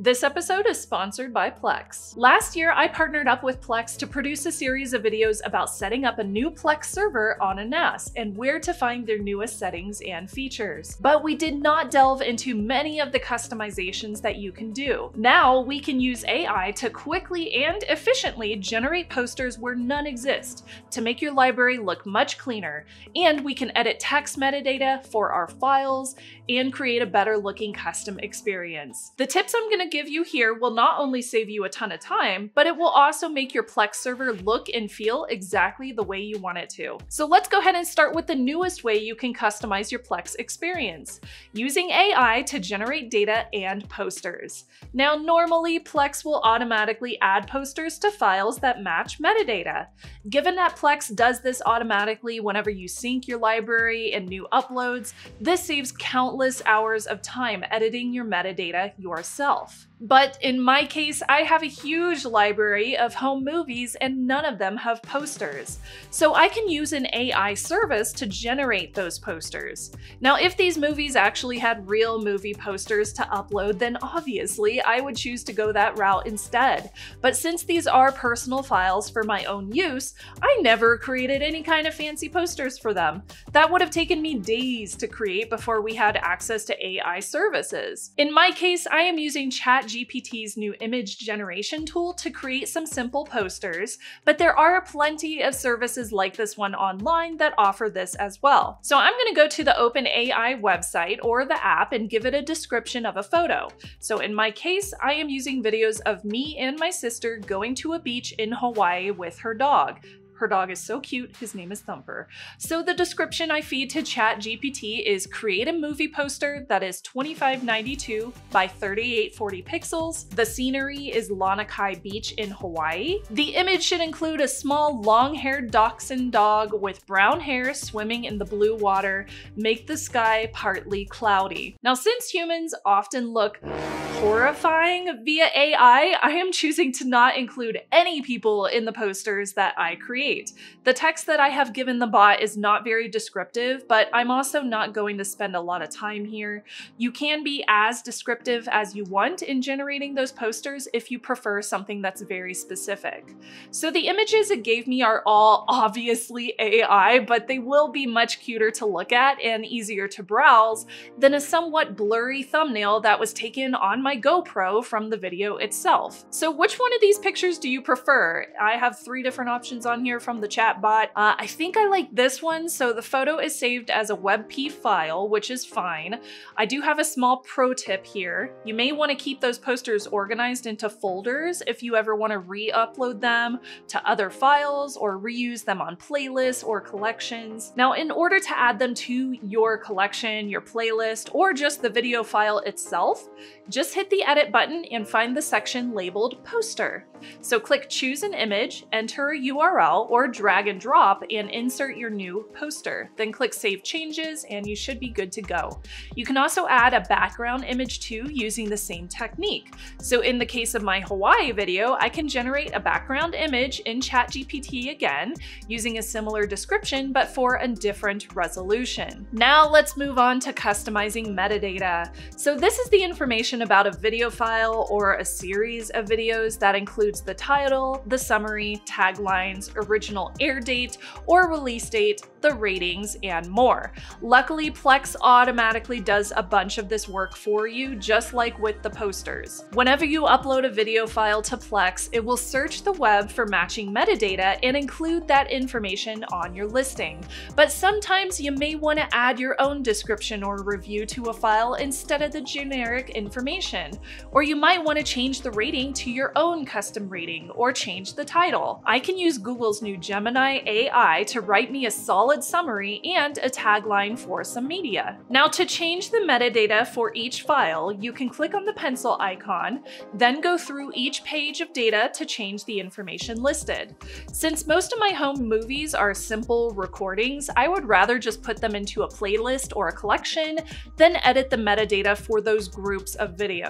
This episode is sponsored by Plex. Last year, I partnered up with Plex to produce a series of videos about setting up a new Plex server on a NAS and where to find their newest settings and features. But we did not delve into many of the customizations that you can do. Now, we can use AI to quickly and efficiently generate posters where none exist to make your library look much cleaner, and we can edit text metadata for our files and create a better looking custom experience. The tips I'm going to give you here will not only save you a ton of time, but it will also make your Plex server look and feel exactly the way you want it to. So let's go ahead and start with the newest way you can customize your Plex experience, using AI to generate data and posters. Now, normally Plex will automatically add posters to files that match metadata. Given that Plex does this automatically whenever you sync your library and new uploads, this saves countless hours of time editing your metadata yourself. But in my case, I have a huge library of home movies and none of them have posters. So I can use an AI service to generate those posters. Now, if these movies actually had real movie posters to upload, then obviously I would choose to go that route instead. But since these are personal files for my own use, I never created any kind of fancy posters for them. That would have taken me days to create before we had access to AI services. In my case, I am using Chat ChatGPT's new image generation tool to create some simple posters, but there are plenty of services like this one online that offer this as well. So I'm going to go to the OpenAI website or the app and give it a description of a photo. So in my case, I am using videos of me and my sister going to a beach in Hawaii with her dog. Her dog is so cute, his name is Thumper. So the description I feed to ChatGPT is create a movie poster that is 2592 by 3840 pixels. The scenery is Lanikai Beach in Hawaii. The image should include a small long-haired dachshund dog with brown hair swimming in the blue water. Make the sky partly cloudy. Now since humans often look horrifying via AI, I am choosing to not include any people in the posters that I create. The text that I have given the bot is not very descriptive, but I'm also not going to spend a lot of time here. You can be as descriptive as you want in generating those posters if you prefer something that's very specific. So the images it gave me are all obviously AI, but they will be much cuter to look at and easier to browse than a somewhat blurry thumbnail that was taken on my GoPro from the video itself. So which one of these pictures do you prefer? I have three different options on here from the chat bot. Uh, I think I like this one. So the photo is saved as a WebP file, which is fine. I do have a small pro tip here. You may want to keep those posters organized into folders if you ever want to re-upload them to other files or reuse them on playlists or collections. Now, in order to add them to your collection, your playlist, or just the video file itself, just hit the edit button and find the section labeled poster. So click choose an image, enter a URL, or drag and drop and insert your new poster. Then click save changes and you should be good to go. You can also add a background image too using the same technique. So in the case of my Hawaii video, I can generate a background image in ChatGPT again using a similar description but for a different resolution. Now let's move on to customizing metadata. So this is the information about a video file or a series of videos that includes the title, the summary, taglines, original air date or release date, the ratings, and more. Luckily, Plex automatically does a bunch of this work for you, just like with the posters. Whenever you upload a video file to Plex, it will search the web for matching metadata and include that information on your listing. But sometimes you may want to add your own description or review to a file instead of the generic information. Or you might want to change the rating to your own custom custom rating or change the title. I can use Google's new Gemini AI to write me a solid summary and a tagline for some media. Now to change the metadata for each file, you can click on the pencil icon, then go through each page of data to change the information listed. Since most of my home movies are simple recordings, I would rather just put them into a playlist or a collection, then edit the metadata for those groups of videos.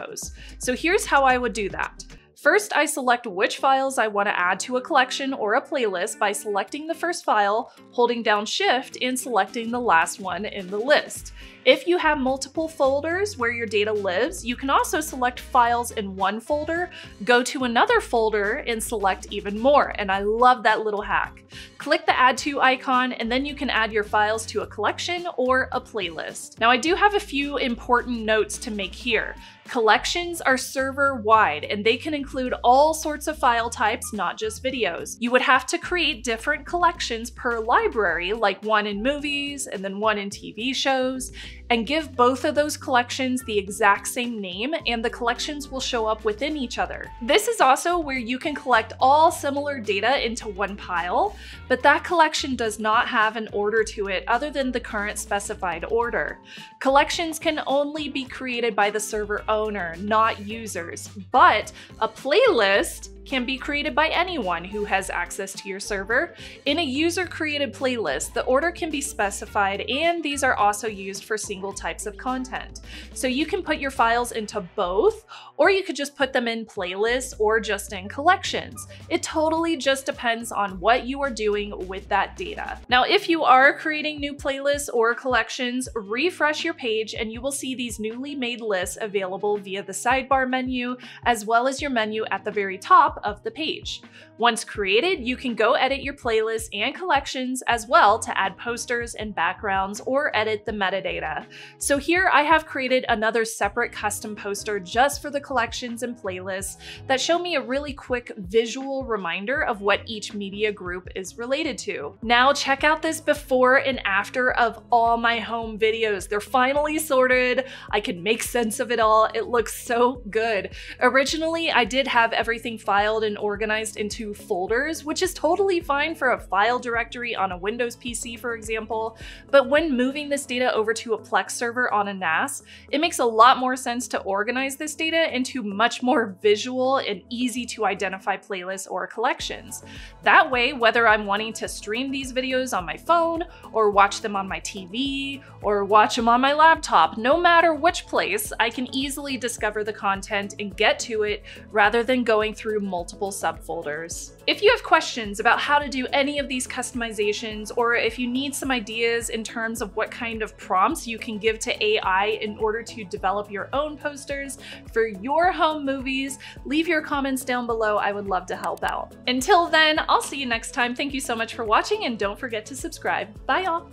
So here's how I would do that. First, I select which files I want to add to a collection or a playlist by selecting the first file, holding down Shift, and selecting the last one in the list. If you have multiple folders where your data lives, you can also select files in one folder, go to another folder, and select even more. And I love that little hack. Click the Add To icon, and then you can add your files to a collection or a playlist. Now, I do have a few important notes to make here. Collections are server wide and they can include all sorts of file types, not just videos. You would have to create different collections per library, like one in movies and then one in TV shows, and give both of those collections the exact same name and the collections will show up within each other. This is also where you can collect all similar data into one pile, but that collection does not have an order to it other than the current specified order. Collections can only be created by the server owner, not users, but a playlist can be created by anyone who has access to your server. In a user-created playlist, the order can be specified and these are also used for single types of content. So you can put your files into both, or you could just put them in playlists or just in collections. It totally just depends on what you are doing with that data. Now, if you are creating new playlists or collections, refresh your page and you will see these newly made lists available via the sidebar menu, as well as your menu at the very top of the page. Once created, you can go edit your playlists and collections as well to add posters and backgrounds or edit the metadata. So here I have created another separate custom poster just for the collections and playlists that show me a really quick visual reminder of what each media group is related to. Now check out this before and after of all my home videos. They're finally sorted. I can make sense of it all. It looks so good. Originally, I did have everything filed and organized into folders, which is totally fine for a file directory on a Windows PC, for example. But when moving this data over to a Plex server on a NAS, it makes a lot more sense to organize this data into much more visual and easy to identify playlists or collections. That way, whether I'm wanting to stream these videos on my phone, or watch them on my TV, or watch them on my laptop, no matter which place, I can easily discover the content and get to it rather than going through multiple subfolders. If you have questions about how to do any of these customizations, or if you need some ideas in terms of what kind of prompts you can give to AI in order to develop your own posters for your home movies, leave your comments down below. I would love to help out. Until then, I'll see you next time. Thank you so much for watching and don't forget to subscribe. Bye y'all.